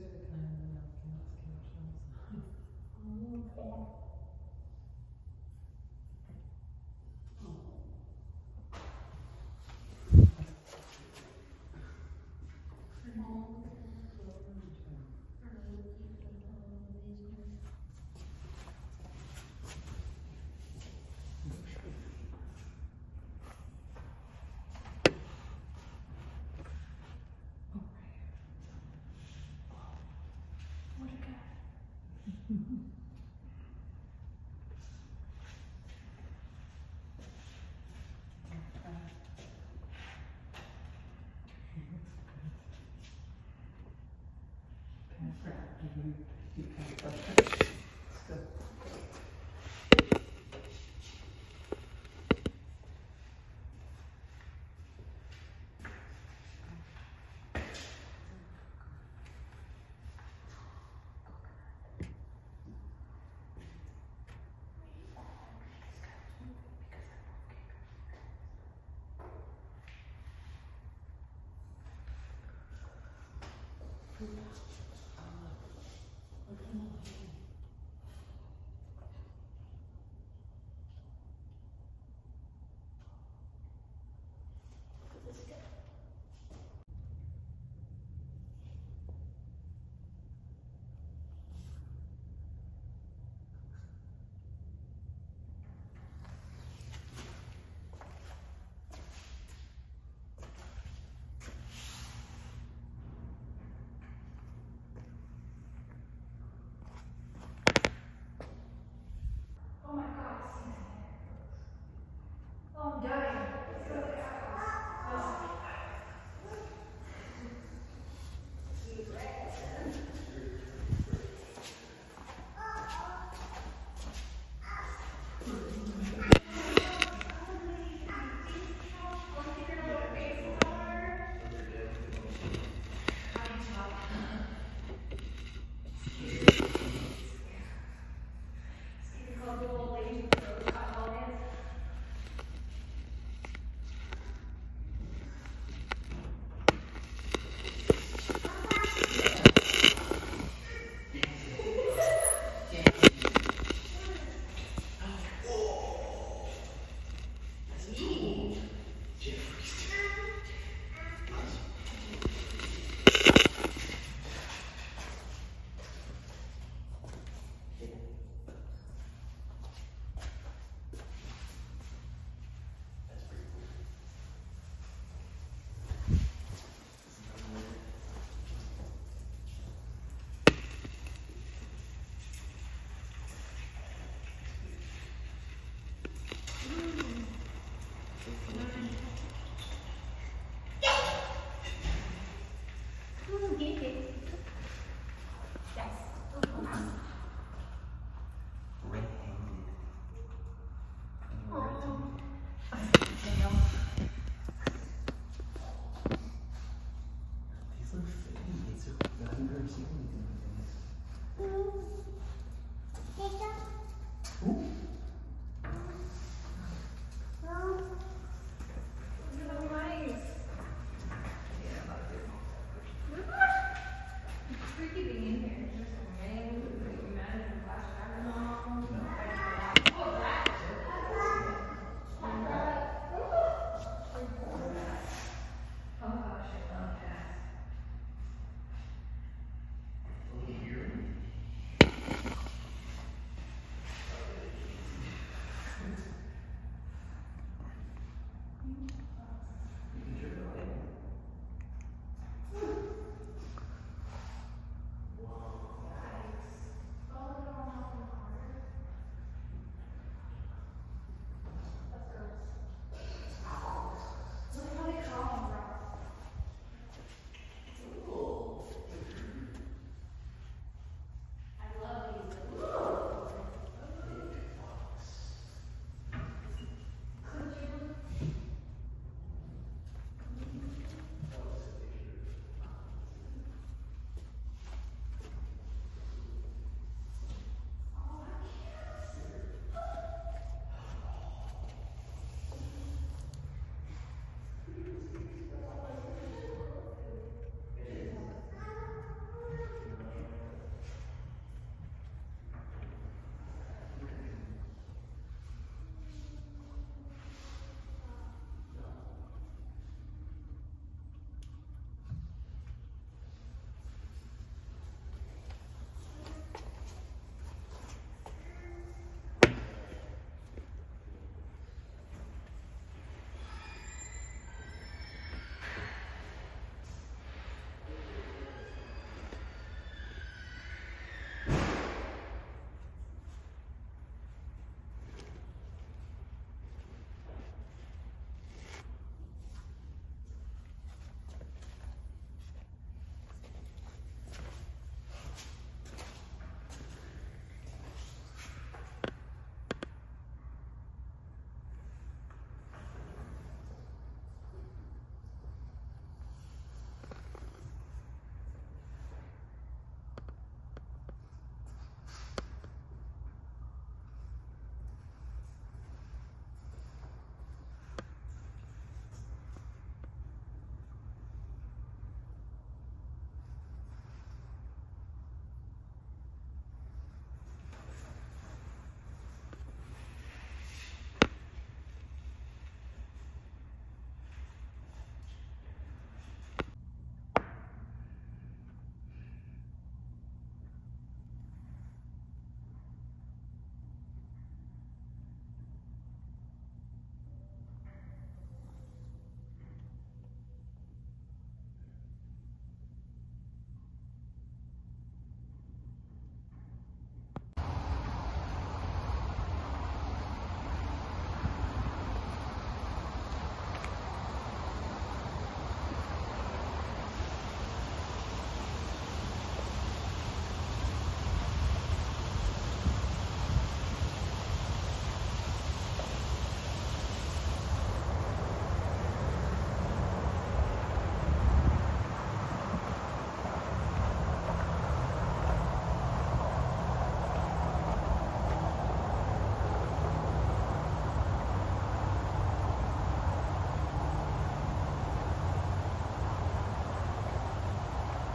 is an You These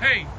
Hey,